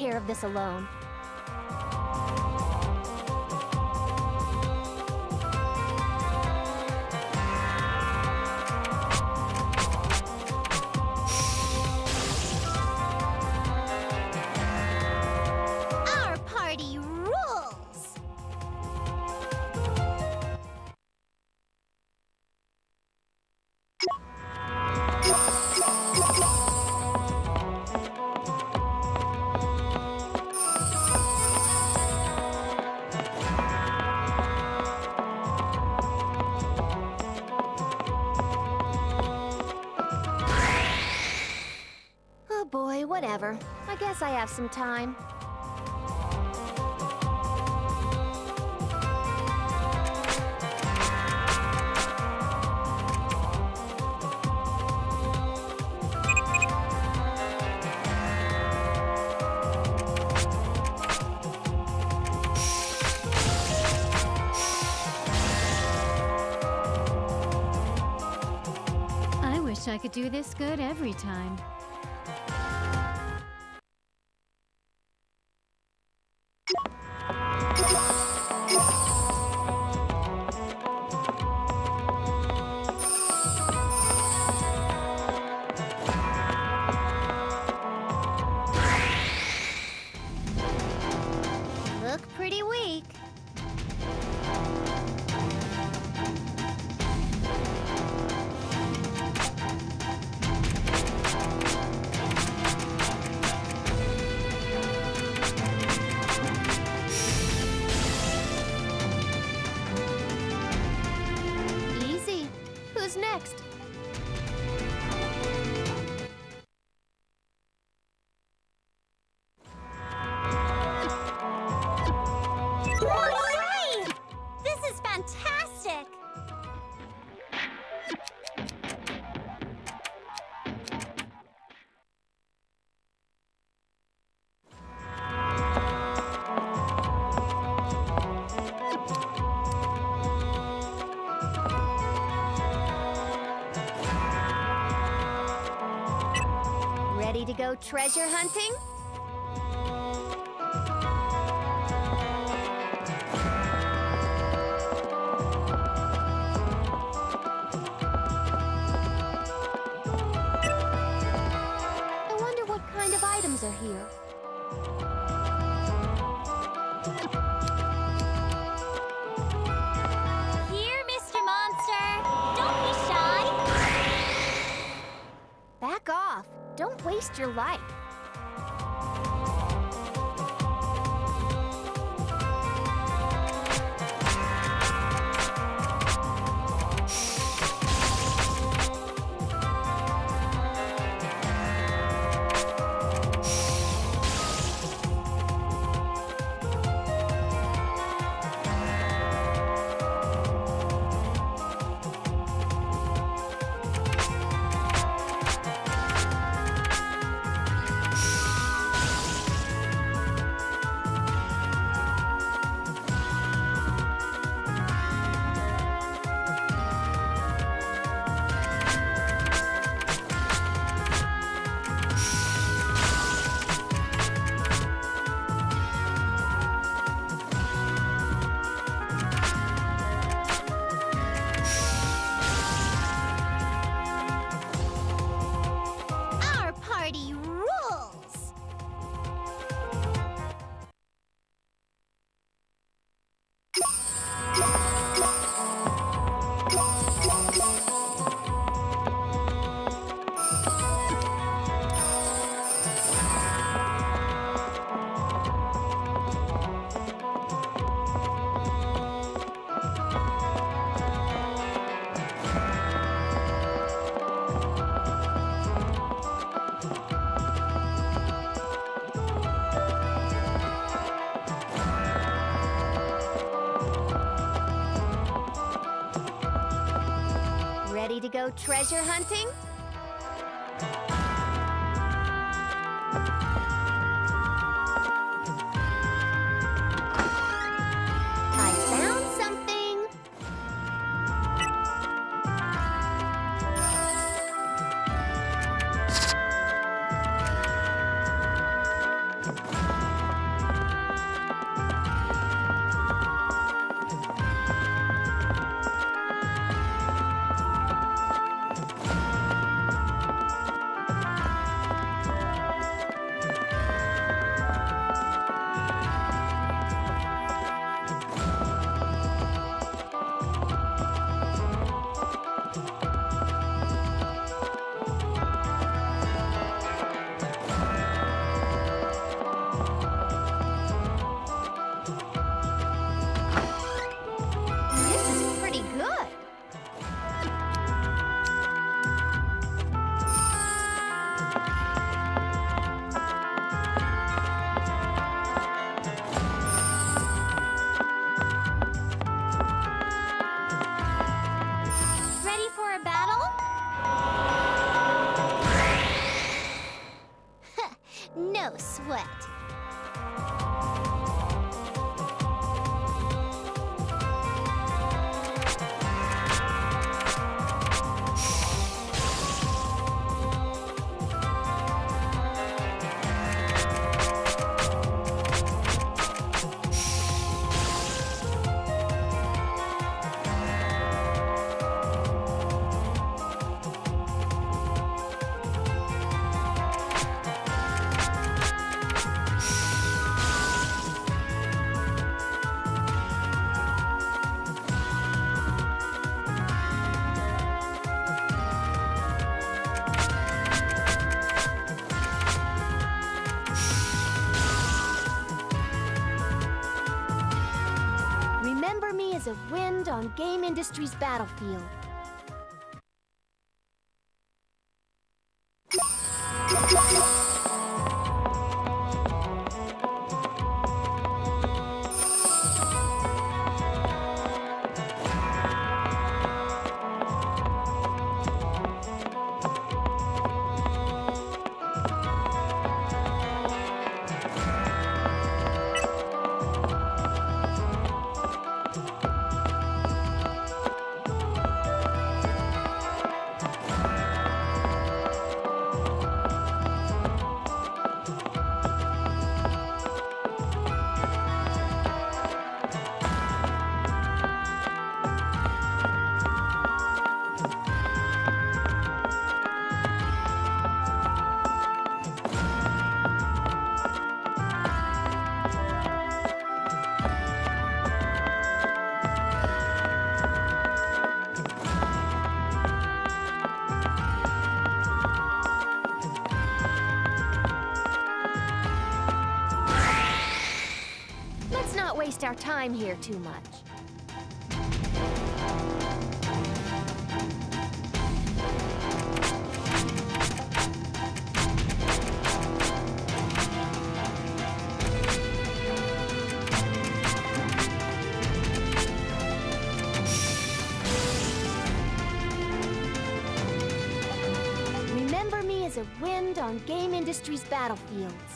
care of this alone. Boy, whatever. I guess I have some time. I wish I could do this good every time. To go treasure hunting? Don't waste your life. Go treasure hunting? A wind on game industry's battlefield. Waste our time here too much. Remember me as a wind on game industry's battlefields.